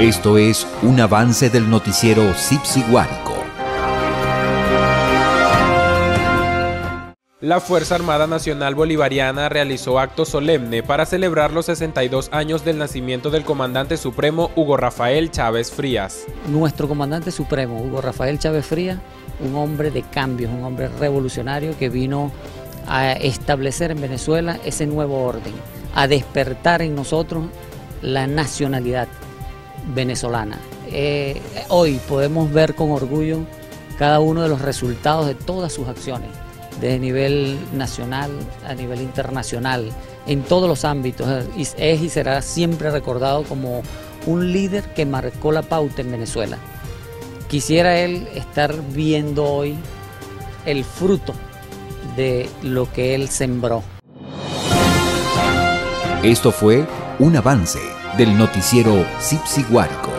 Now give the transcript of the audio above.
Esto es un avance del noticiero Sipsi Guárico. La Fuerza Armada Nacional Bolivariana realizó acto solemne para celebrar los 62 años del nacimiento del comandante supremo Hugo Rafael Chávez Frías. Nuestro comandante supremo, Hugo Rafael Chávez Frías, un hombre de cambios, un hombre revolucionario que vino a establecer en Venezuela ese nuevo orden, a despertar en nosotros la nacionalidad venezolana. Eh, hoy podemos ver con orgullo cada uno de los resultados de todas sus acciones de nivel nacional, a nivel internacional, en todos los ámbitos. Es y será siempre recordado como un líder que marcó la pauta en Venezuela. Quisiera él estar viendo hoy el fruto de lo que él sembró. Esto fue un avance del noticiero Guárico.